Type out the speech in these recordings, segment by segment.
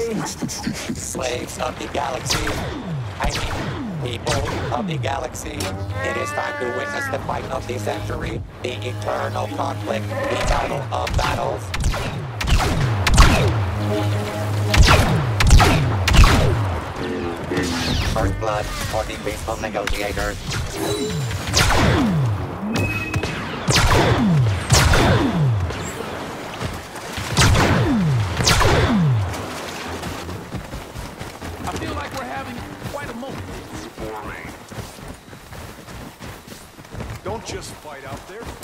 Slaves of the galaxy. I mean, people of the galaxy. It is time to witness the fight of the century, the eternal conflict, the battle of battles. First blood for the peaceful negotiators. Don't just fight out there.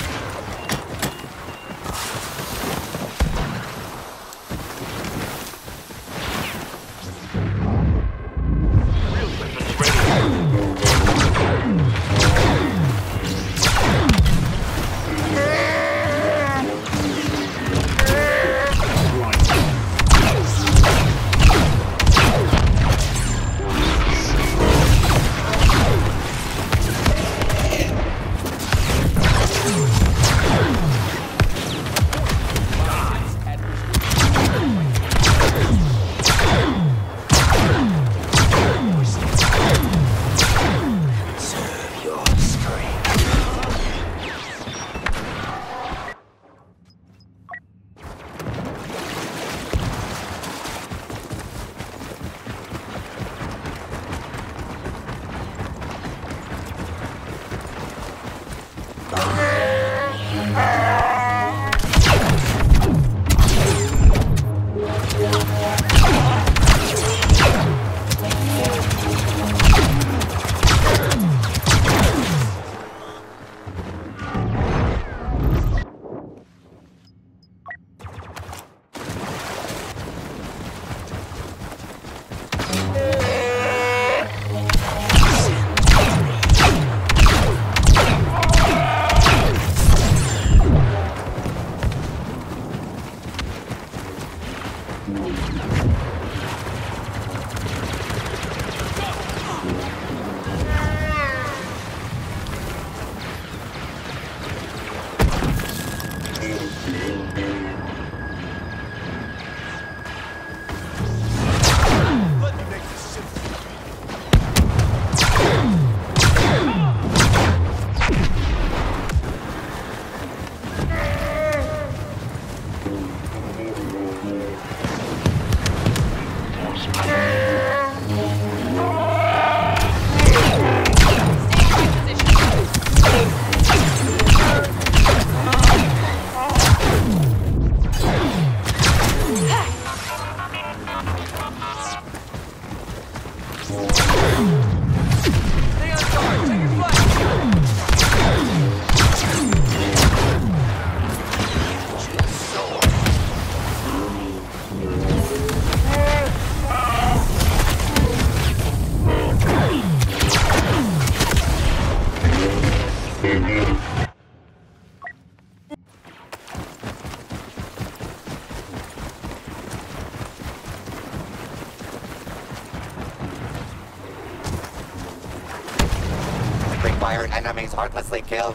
Required enemies heartlessly killed.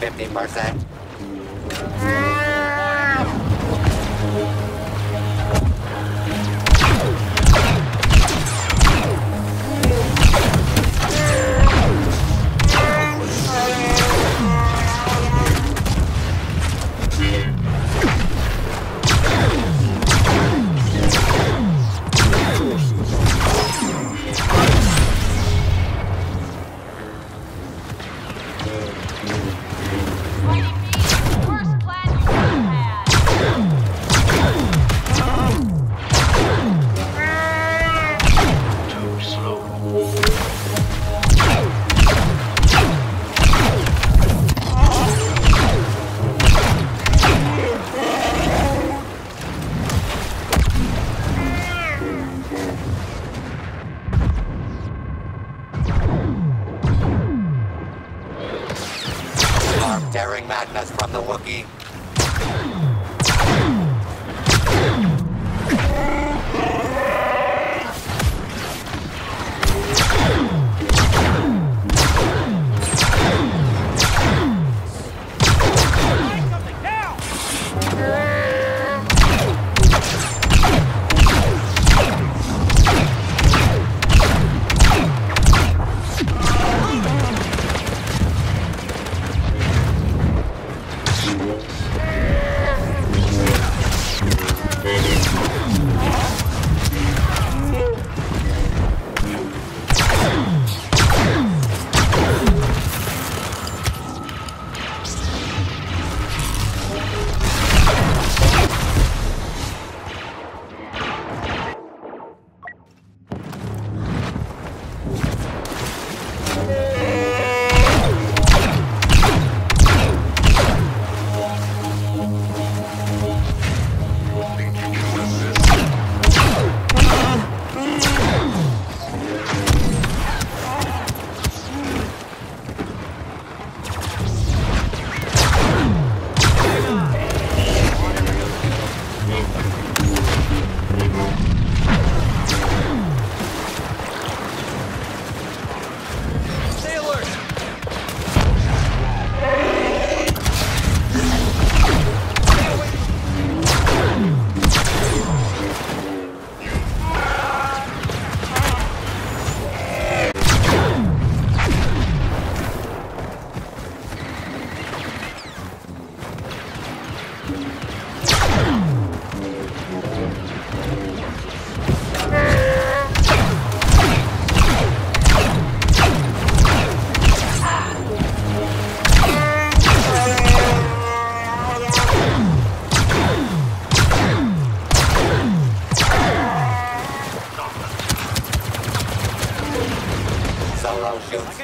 50%. Daring madness from the Wookiee.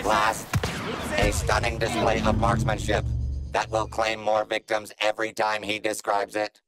Last. A stunning display of marksmanship that will claim more victims every time he describes it.